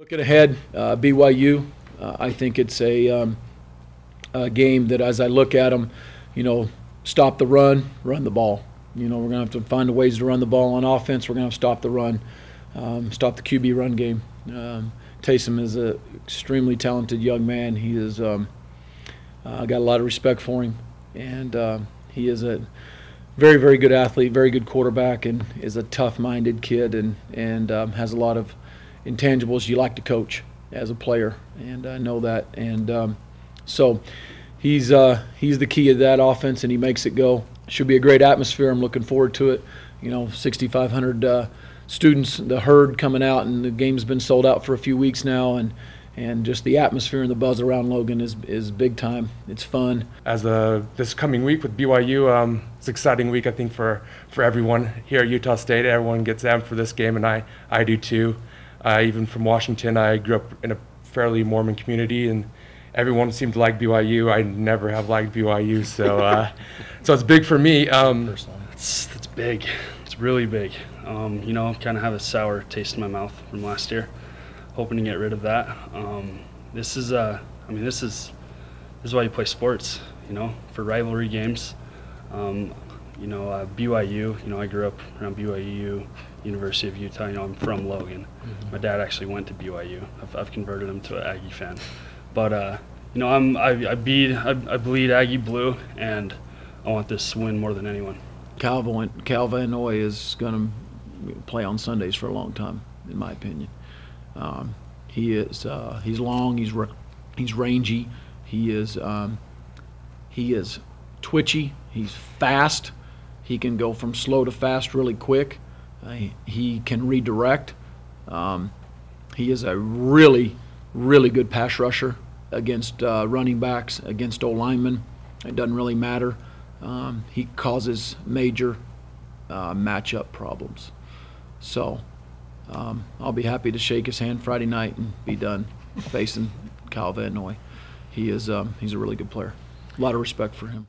Looking ahead, uh, BYU, uh, I think it's a, um, a game that as I look at them, you know, stop the run, run the ball. You know, we're going to have to find ways to run the ball on offense. We're going to stop the run, um, stop the QB run game. Um, Taysom is an extremely talented young man. He is, um, I got a lot of respect for him, and uh, he is a very, very good athlete, very good quarterback, and is a tough-minded kid, and and um, has a lot of intangibles you like to coach as a player, and I know that. And um, so he's uh, he's the key of that offense, and he makes it go. Should be a great atmosphere. I'm looking forward to it. You know, 6,500 uh, students, the herd coming out, and the game's been sold out for a few weeks now, and and just the atmosphere and the buzz around Logan is is big time. It's fun. as a this coming week with BYU. Um, it's an exciting week, I think, for for everyone here at Utah State. Everyone gets amped for this game, and I I do too. Uh, even from Washington, I grew up in a fairly Mormon community, and everyone seemed to like BYU. I never have liked BYU, so uh, so it's big for me. Um, It's, it's big. It's really big. Um, you know, kind of have a sour taste in my mouth from last year. Hoping to get rid of that. Um, this is, uh, I mean, this is this is why you play sports. You know, for rivalry games. Um, you know, uh, BYU. You know, I grew up around BYU, University of Utah. You know, I'm from Logan. My dad actually went to BYU. I've, I've converted him to an Aggie fan. But uh, you know, I'm I, I bleed I, I bleed Aggie blue, and I want this win more than anyone. Calvin Calvinoy is going to play on Sundays for a long time, in my opinion. Um, he is uh, he's long, he's ra- he's rangy, he is um, he is twitchy, he's fast. He can go from slow to fast really quick. Uh, he, can redirect. Um, he is a really really good pass rusher against uh, running backs, against O linemen. It doesn't really matter. Um, he causes major uh, matchup problems. So um, I'll be happy to shake his hand Friday night and be done facing Kyle Van Noy. He is um, he's a really good player. A lot of respect for him.